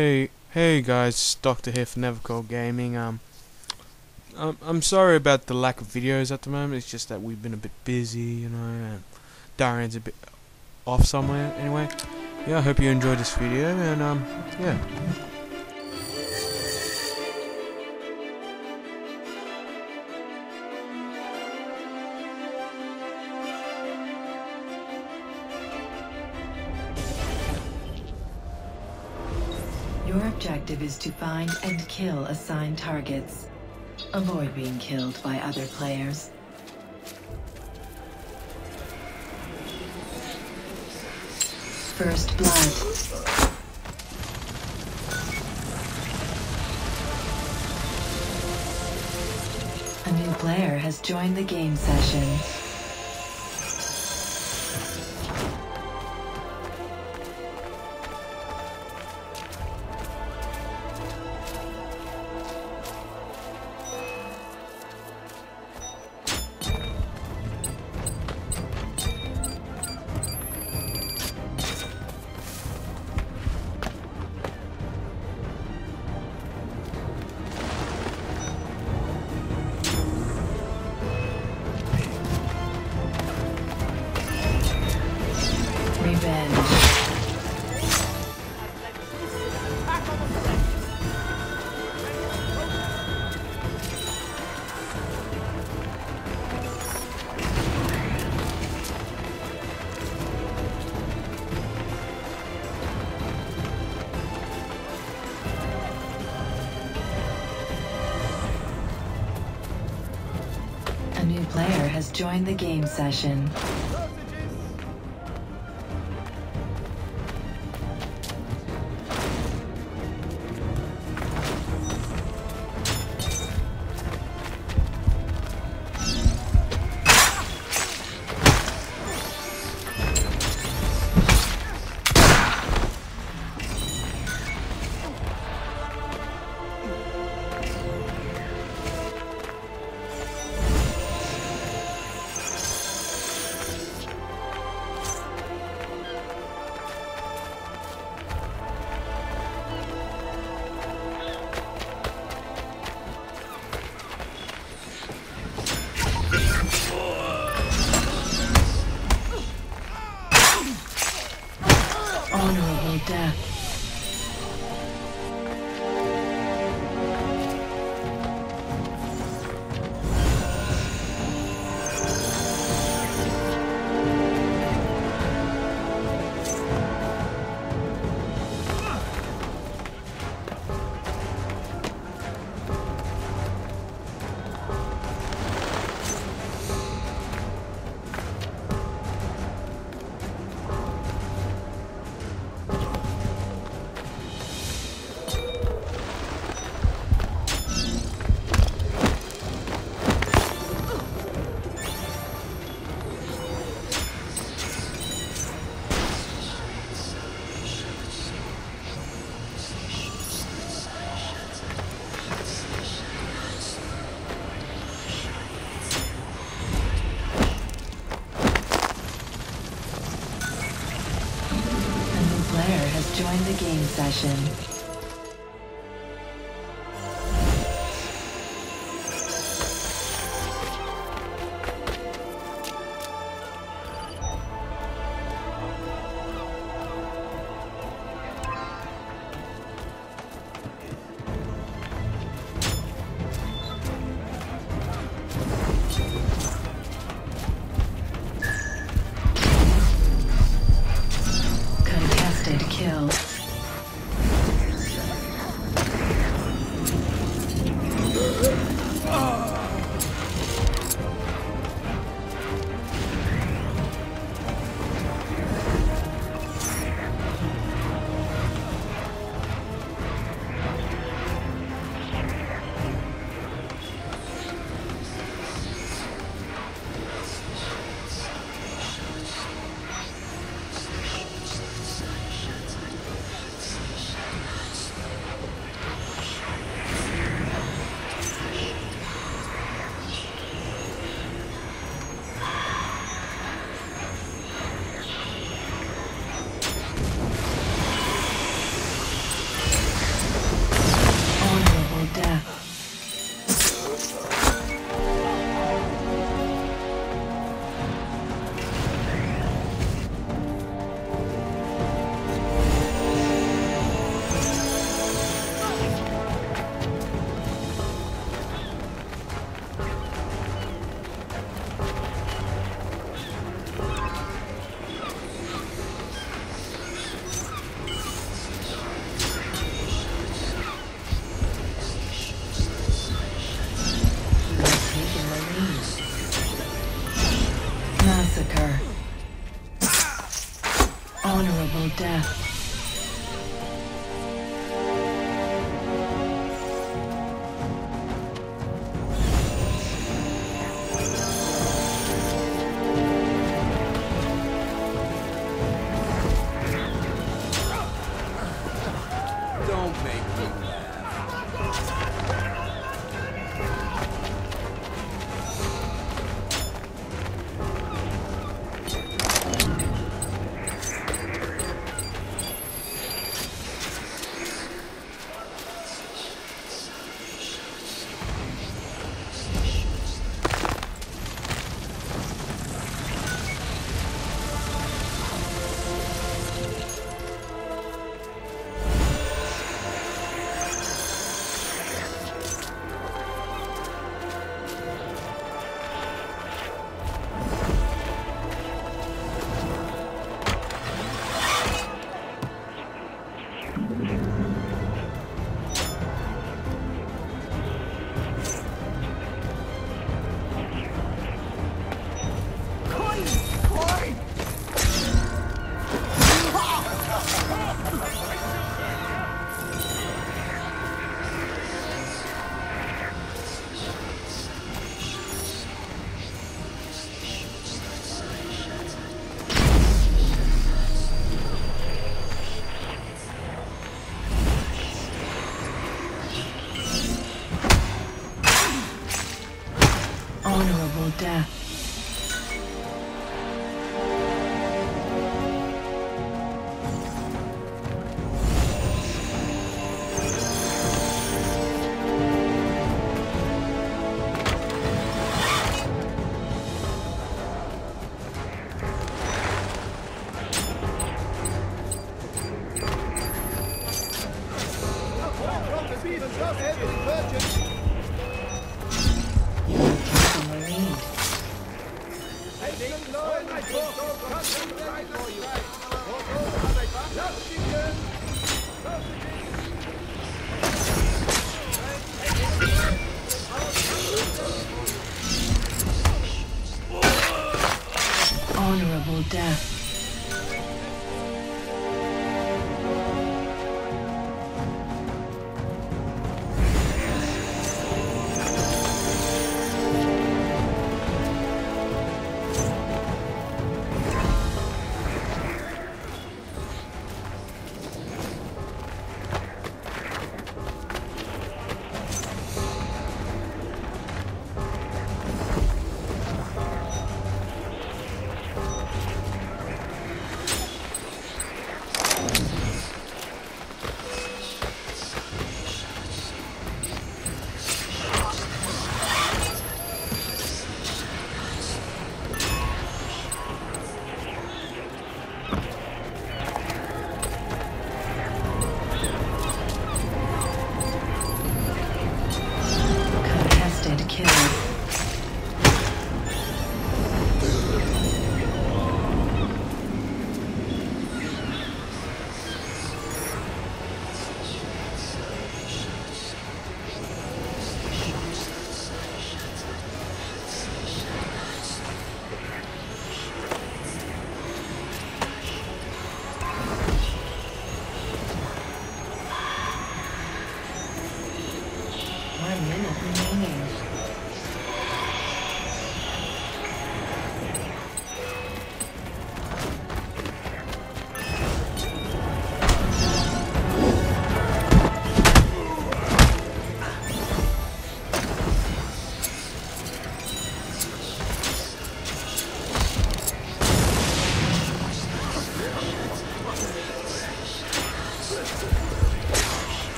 Hey, hey guys, Doctor here for Nevercore Gaming. Um, I'm I'm sorry about the lack of videos at the moment. It's just that we've been a bit busy, you know, and Darien's a bit off somewhere. Anyway, yeah, I hope you enjoyed this video, and um, yeah. Your objective is to find and kill assigned targets. Avoid being killed by other players. First Blood. A new player has joined the game session. Has joined the game session. Session. death. Honorable death. Taking death.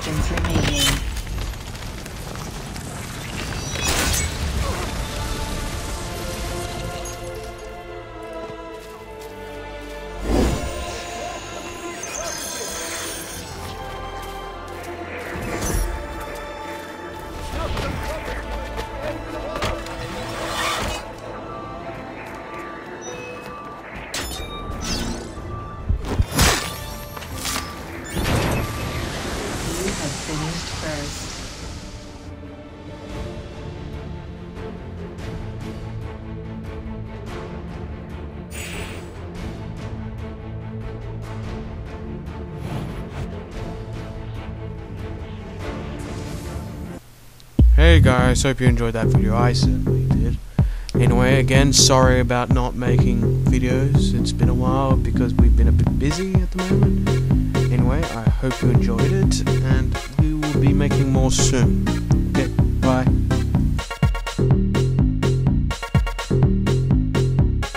Thirty seconds Have finished first. Hey guys, hope you enjoyed that video. I certainly did. Anyway, again, sorry about not making videos. It's been a while because we've been a bit busy at the moment. I hope you enjoyed it, and we will be making more soon. Okay, bye.